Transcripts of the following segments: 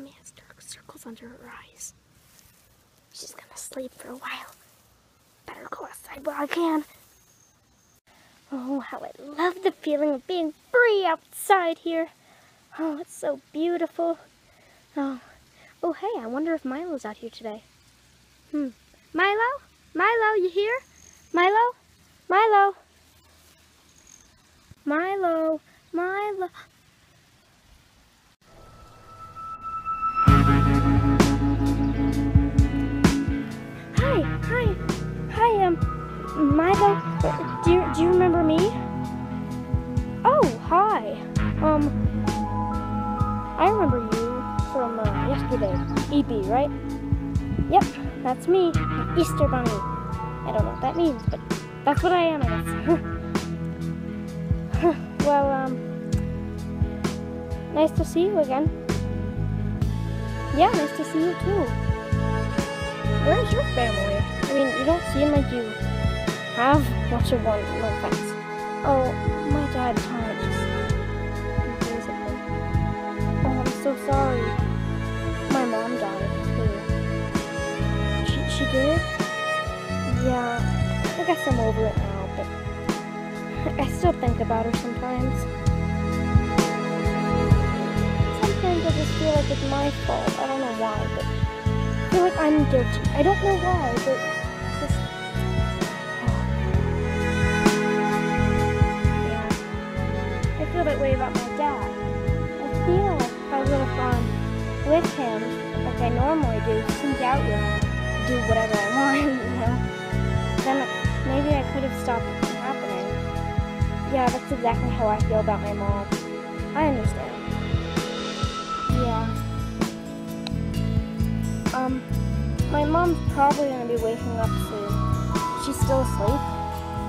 Mommy has dark circles under her eyes. She's gonna sleep for a while. Better go outside while I can. Oh, how I love the feeling of being free outside here. Oh, it's so beautiful. Oh, oh, hey, I wonder if Milo's out here today. Hmm. Milo? Milo, you here? Milo? Milo? Milo? Milo? Uh, do you, do you remember me? Oh, hi, um, I remember you from uh, yesterday, EB, right? Yep, that's me, Easter Bunny. I don't know what that means, but that's what I am, I guess. well, um, nice to see you again. Yeah, nice to see you too. Where's your family? I mean, you don't seem like you have much of one, no offense. Oh, my dad died just. Oh, I'm so sorry. My mom died too. She, she did? Yeah, I guess I'm over it now, but I still think about her sometimes. Sometimes I just feel like it's my fault. I don't know why, but I feel like I'm guilty. I don't know why, but I feel that way about my dad. I feel like if I would have gone with him, like I normally do, sneak out with him, do whatever I want, you know, then maybe I could have stopped it from happening. Yeah, that's exactly how I feel about my mom. I understand. Yeah. Um, my mom's probably gonna be waking up soon. She's still asleep.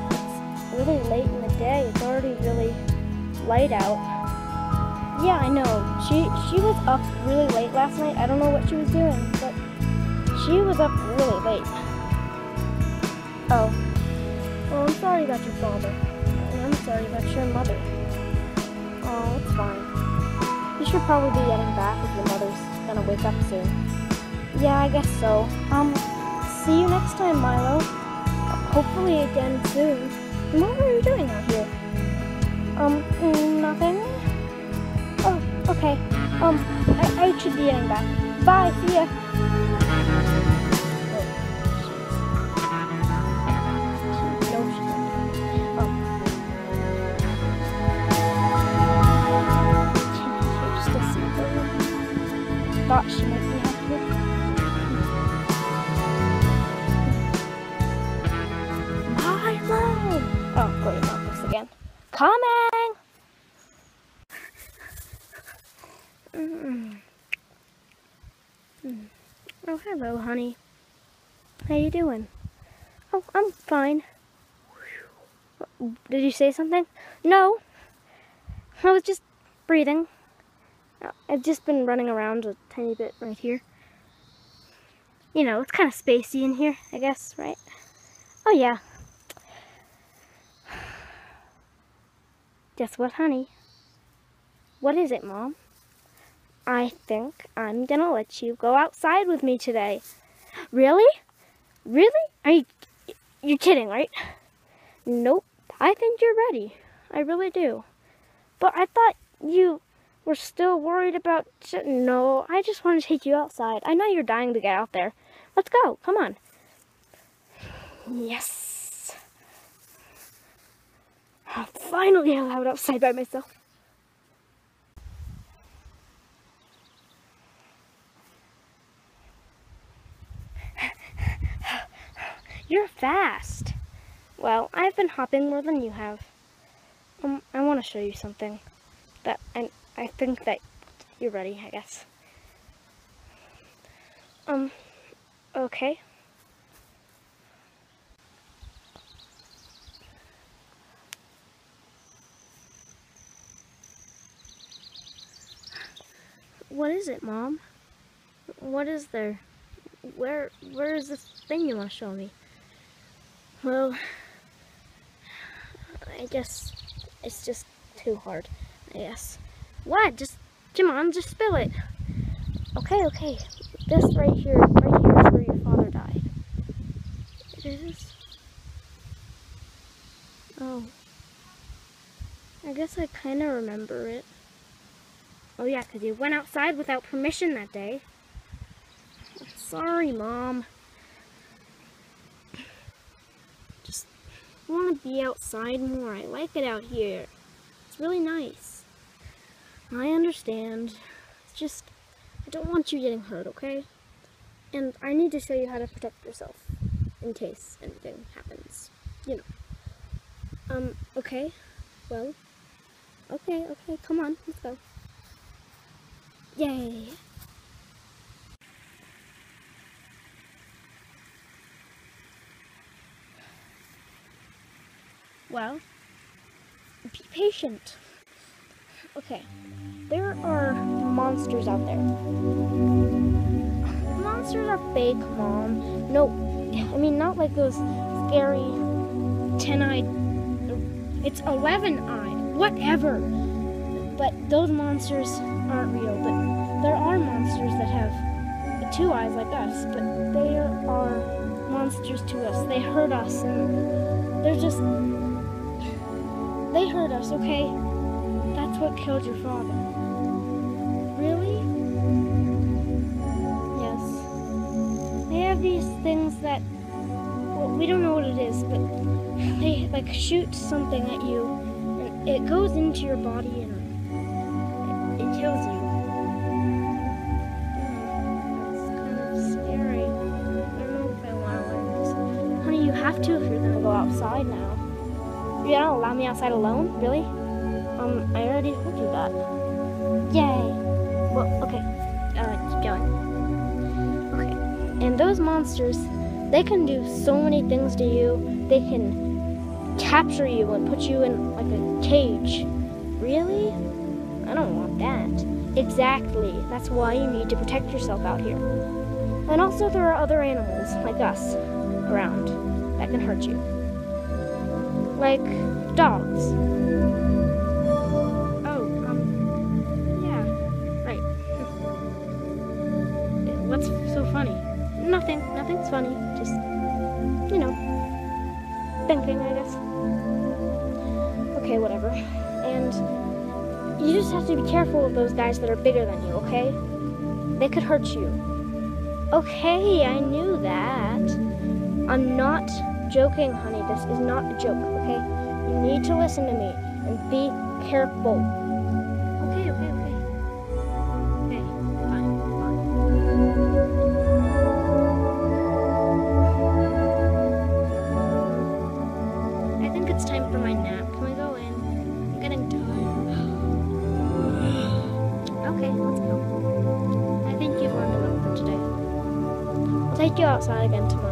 It's really late in the day. It's already really light out. Yeah, I know. She she was up really late last night. I don't know what she was doing, but she was up really late. Oh. Well, I'm sorry about your father. And I'm sorry about your mother. Oh, it's fine. You should probably be getting back if your mother's gonna wake up soon. Yeah, I guess so. Um, see you next time, Milo. Hopefully again soon. And what were you doing out here? Um, nothing. Oh, okay. Um, I, I should be getting back. Bye, see ya. No. Oh. Thought she might be out here. Milo! Oh, great, not this again. Coming! Oh, hello, honey. How you doing? Oh, I'm fine. Did you say something? No. I was just breathing. Uh, I've just been running around a tiny bit right here. You know, it's kind of spacey in here, I guess, right? Oh, yeah. Guess what, honey? What is it, Mom? I think I'm gonna let you go outside with me today. Really? Really? Are you, you're kidding, right? Nope. I think you're ready. I really do. But I thought you were still worried about. No, I just want to take you outside. I know you're dying to get out there. Let's go. Come on. Yes. I'm finally allowed outside by myself. You're fast. Well, I've been hopping more than you have. Um, I want to show you something. That I I think that you're ready. I guess. Um. Okay. What is it, Mom? What is there? Where where is this thing you want to show me? Well, I guess it's just too hard, I guess. What? Just, come on, just spill it. Okay, okay. This right here, right here is where your father died. It is? Oh. I guess I kind of remember it. Oh yeah, because you went outside without permission that day. Sorry, Mom. Want to be outside more. I like it out here. It's really nice. I understand. It's just, I don't want you getting hurt, okay? And I need to show you how to protect yourself in case anything happens. You know. Um, okay. Well, okay, okay, come on, let's go. Yay! Well, be patient. Okay, there are monsters out there. Monsters are fake, Mom. No, I mean, not like those scary 10-eyed... It's 11-eyed. Whatever. But those monsters aren't real. But there are monsters that have two eyes like us. But they are monsters to us. They hurt us. And they're just... They hurt us, okay? That's what killed your father. Really? Yes. They have these things that, well, we don't know what it is, but they like shoot something at you, and it goes into your body and it, it kills you. Have to if you're gonna go outside now. You don't allow me outside alone? Really? Um, I already told you that. Yay! Well, okay. Uh, keep going. Okay. And those monsters, they can do so many things to you. They can capture you and put you in like a cage. Really? I don't want that. Exactly. That's why you need to protect yourself out here. And also there are other animals, like us, around, that can hurt you like dogs. Oh, um, yeah, right. What's so funny? Nothing, nothing's funny, just, you know, thinking, I guess. Okay, whatever. And you just have to be careful with those guys that are bigger than you, okay? They could hurt you. Okay, I knew that. I'm not joking, honey. This is not a joke, okay? You need to listen to me and be careful. Okay, okay, okay. Okay, fine, fine. I think it's time for my nap. Can we go in? I'm getting tired. okay, let's go. I think you've learned enough for today. I'll take you outside again tomorrow.